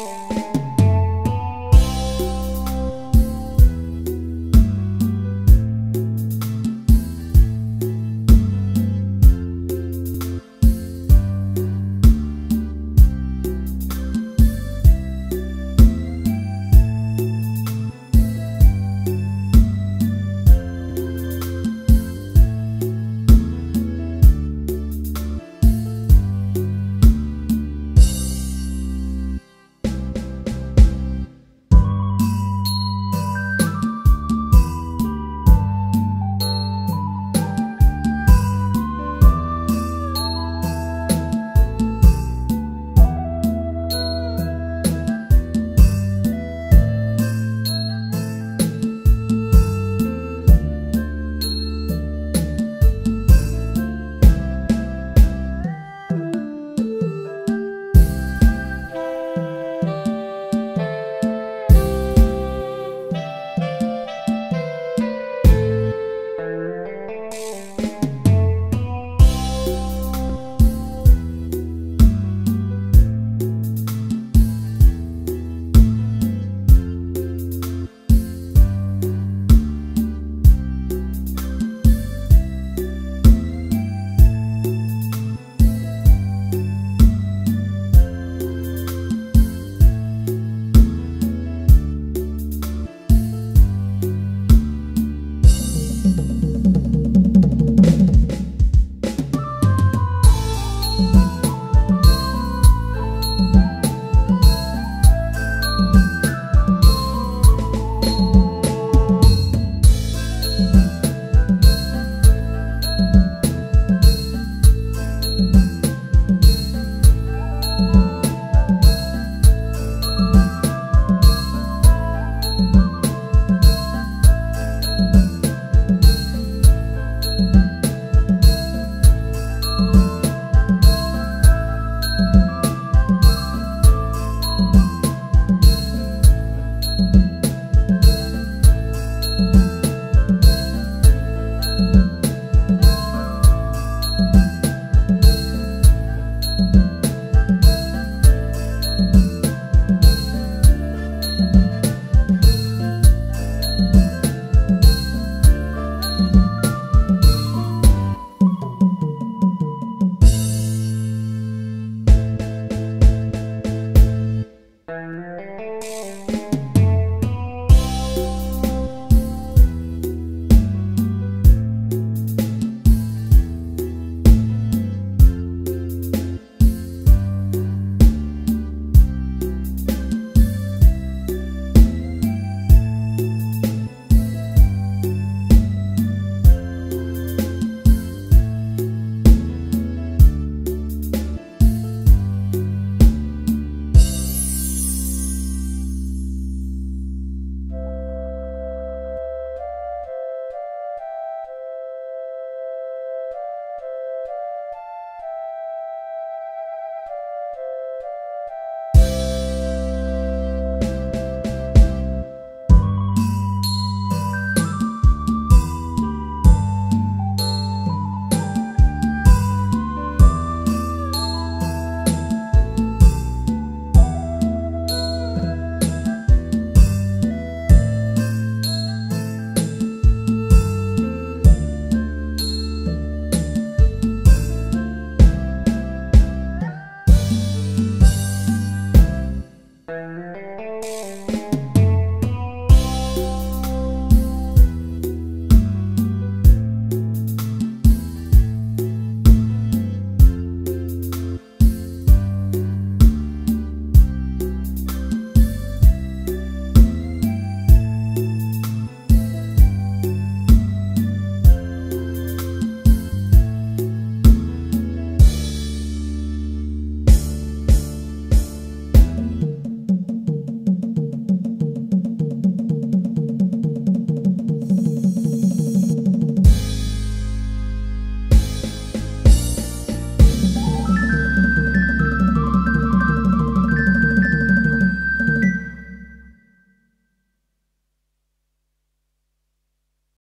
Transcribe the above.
Música